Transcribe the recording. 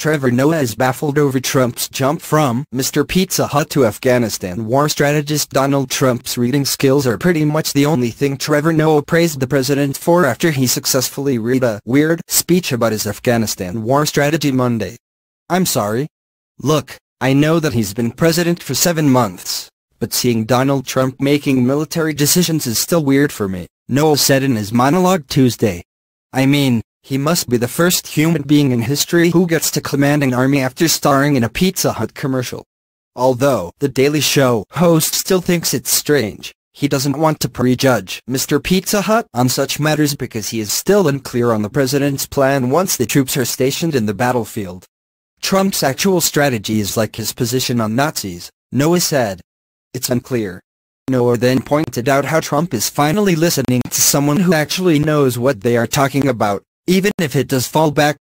Trevor Noah is baffled over Trump's jump from Mr. Pizza Hut to Afghanistan war strategist Donald Trump's reading skills are pretty much the only thing Trevor Noah praised the president for after he successfully read a weird speech about his Afghanistan war strategy Monday. I'm sorry. Look, I know that he's been president for seven months, but seeing Donald Trump making military decisions is still weird for me, Noah said in his monologue Tuesday. I mean, he must be the first human being in history who gets to command an army after starring in a Pizza Hut commercial. Although The Daily Show host still thinks it's strange, he doesn't want to prejudge Mr. Pizza Hut on such matters because he is still unclear on the president's plan once the troops are stationed in the battlefield. Trump's actual strategy is like his position on Nazis, Noah said. It's unclear. Noah then pointed out how Trump is finally listening to someone who actually knows what they are talking about even if it does fall back